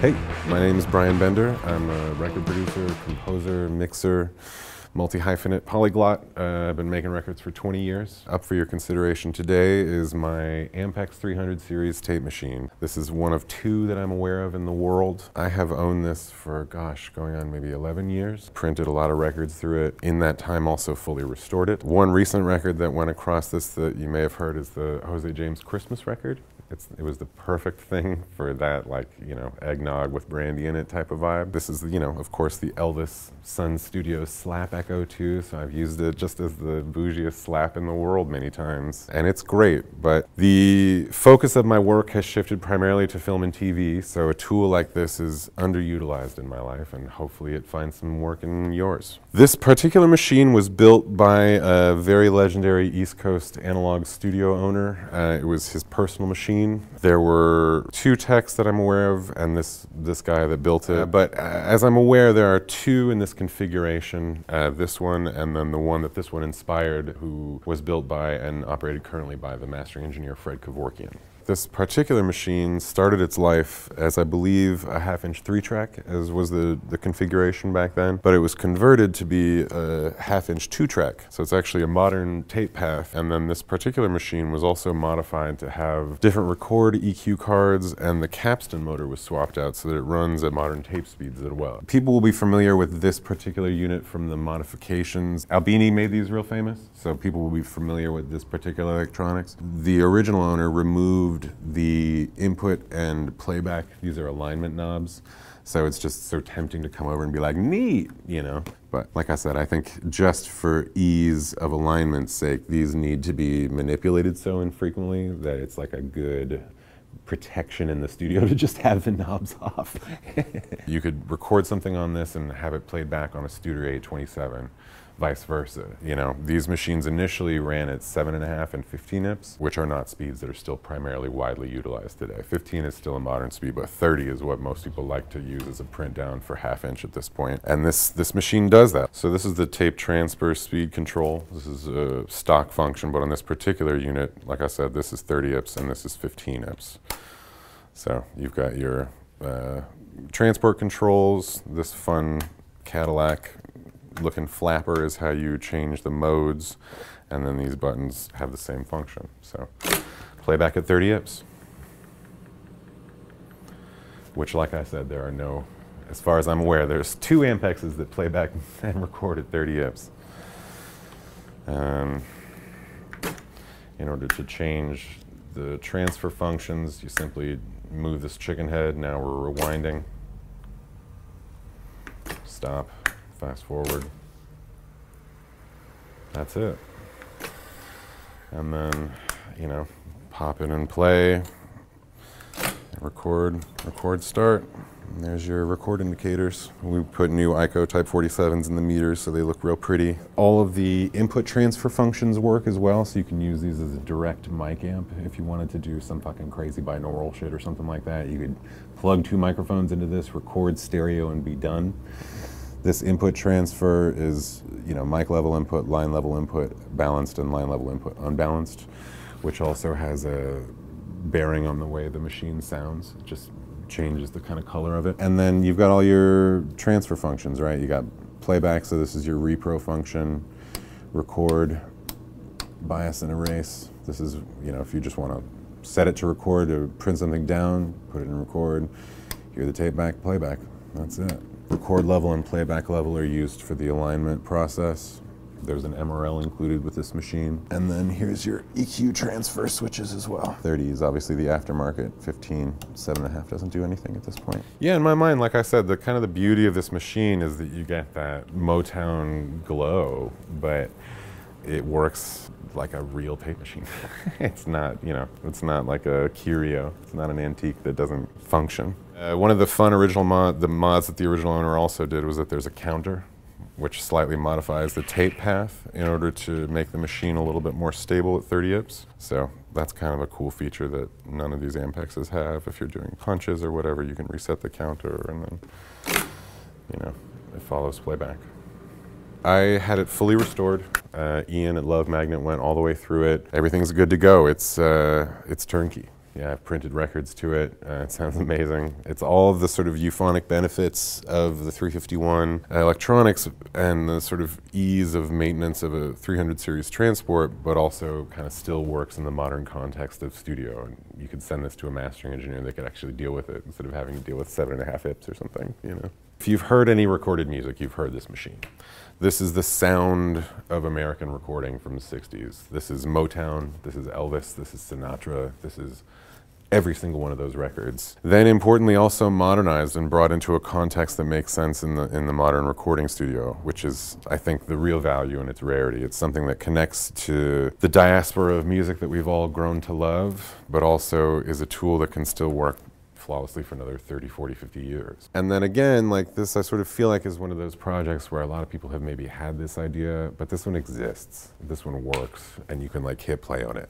Hey, my name is Brian Bender. I'm a record producer, composer, mixer, multi-hyphenate, polyglot. Uh, I've been making records for 20 years. Up for your consideration today is my Ampex 300 series tape machine. This is one of two that I'm aware of in the world. I have owned this for, gosh, going on maybe 11 years. Printed a lot of records through it. In that time also fully restored it. One recent record that went across this that you may have heard is the Jose James Christmas record. It's, it was the perfect thing for that, like, you know, eggnog with brandy in it type of vibe. This is, you know, of course, the Elvis Sun Studios slap echo too, so I've used it just as the bougiest slap in the world many times. And it's great, but the focus of my work has shifted primarily to film and TV, so a tool like this is underutilized in my life, and hopefully it finds some work in yours. This particular machine was built by a very legendary East Coast analog studio owner. Uh, it was his personal machine there were two techs that I'm aware of, and this this guy that built it. But uh, as I'm aware, there are two in this configuration. Uh, this one, and then the one that this one inspired, who was built by and operated currently by the mastering engineer Fred Kevorkian. This particular machine started its life as, I believe, a half-inch three-track, as was the, the configuration back then, but it was converted to be a half-inch two-track. So it's actually a modern tape path, and then this particular machine was also modified to have different record EQ cards, and the capstan motor was swapped out so that it runs at modern tape speeds as well. People will be familiar with this particular unit from the modifications. Albini made these real famous, so people will be familiar with this particular electronics. The original owner removed the input and playback. These are alignment knobs. So it's just so tempting to come over and be like, neat, you know? But like I said, I think just for ease of alignment's sake, these need to be manipulated so infrequently that it's like a good protection in the studio to just have the knobs off. you could record something on this and have it played back on a Studer 827 vice versa. You know, these machines initially ran at seven and a half and 15 IPS, which are not speeds that are still primarily widely utilized today. 15 is still a modern speed, but 30 is what most people like to use as a print down for half inch at this point. And this, this machine does that. So this is the tape transfer speed control. This is a stock function, but on this particular unit, like I said, this is 30 IPS and this is 15 IPS. So you've got your uh, transport controls, this fun Cadillac looking flapper is how you change the modes, and then these buttons have the same function. So playback at 30 IPS, which like I said, there are no, as far as I'm aware, there's two Ampexes that play back and record at 30 IPS. Um, in order to change the transfer functions, you simply move this chicken head. Now we're rewinding. Stop fast forward. That's it. And then, you know, pop it and play, record, record start. And there's your record indicators. We put new ICO Type 47s in the meters so they look real pretty. All of the input transfer functions work as well, so you can use these as a direct mic amp if you wanted to do some fucking crazy binaural shit or something like that. You could plug two microphones into this, record stereo, and be done. This input transfer is, you know, mic level input, line level input, balanced, and line level input unbalanced, which also has a bearing on the way the machine sounds. It just changes the kind of color of it. And then you've got all your transfer functions, right? You got playback, so this is your repro function, record, bias and erase. This is, you know, if you just want to set it to record or print something down, put it in record, hear the tape back, playback. That's it. Record level and playback level are used for the alignment process. There's an MRL included with this machine. And then here's your EQ transfer switches as well. 30 is obviously the aftermarket. 15, seven and a half doesn't do anything at this point. Yeah, in my mind, like I said, the kind of the beauty of this machine is that you get that Motown glow, but it works like a real tape machine. it's not, you know, it's not like a curio. It's not an antique that doesn't function. Uh, one of the fun original mod, the mods that the original owner also did was that there's a counter which slightly modifies the tape path in order to make the machine a little bit more stable at 30 IPS. So that's kind of a cool feature that none of these Ampexes have. If you're doing punches or whatever, you can reset the counter and then, you know, it follows playback. I had it fully restored. Uh, Ian at Love Magnet went all the way through it. Everything's good to go. It's, uh, it's turnkey. Yeah, I've printed records to it. Uh, it sounds amazing. It's all the sort of euphonic benefits of the 351 electronics and the sort of ease of maintenance of a 300 series transport, but also kind of still works in the modern context of studio. And you could send this to a mastering engineer that could actually deal with it instead of having to deal with seven and a half hips or something, you know. If you've heard any recorded music, you've heard this machine. This is the sound of American recording from the 60s. This is Motown, this is Elvis, this is Sinatra, this is every single one of those records. Then importantly also modernized and brought into a context that makes sense in the, in the modern recording studio, which is, I think, the real value and its rarity. It's something that connects to the diaspora of music that we've all grown to love, but also is a tool that can still work flawlessly for another 30, 40, 50 years. And then again, like this, I sort of feel like is one of those projects where a lot of people have maybe had this idea, but this one exists. This one works, and you can like hit play on it.